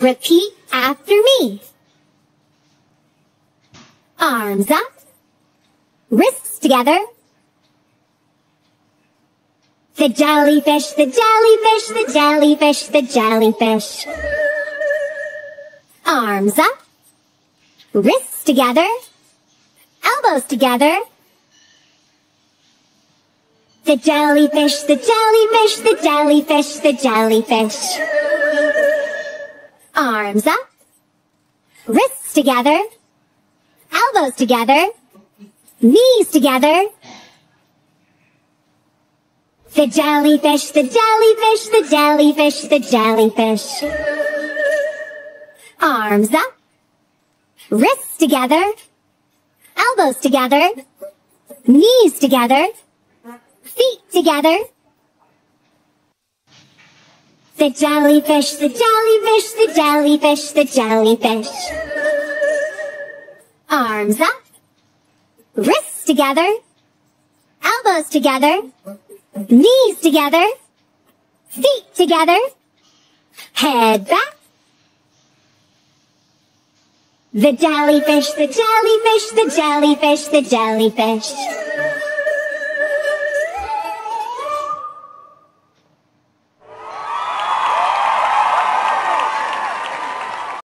Repeat after me. Arms up. Wrists together. The jellyfish, the jellyfish, the jellyfish, the jellyfish. Arms up. Wrists together. Elbows together. The jellyfish, the jellyfish, the jellyfish, the jellyfish. Arms up. Wrists together. Elbows together. Knees together. The jellyfish, the jellyfish, the jellyfish, the jellyfish. Arms up. Wrists together. Elbows together. Knees together. Feet together. The jellyfish, the jellyfish, the jellyfish, the jellyfish. Arms up. Wrists together. Elbows together. Knees together. Feet together. Head back. The jellyfish, the jellyfish, the jellyfish, the jellyfish.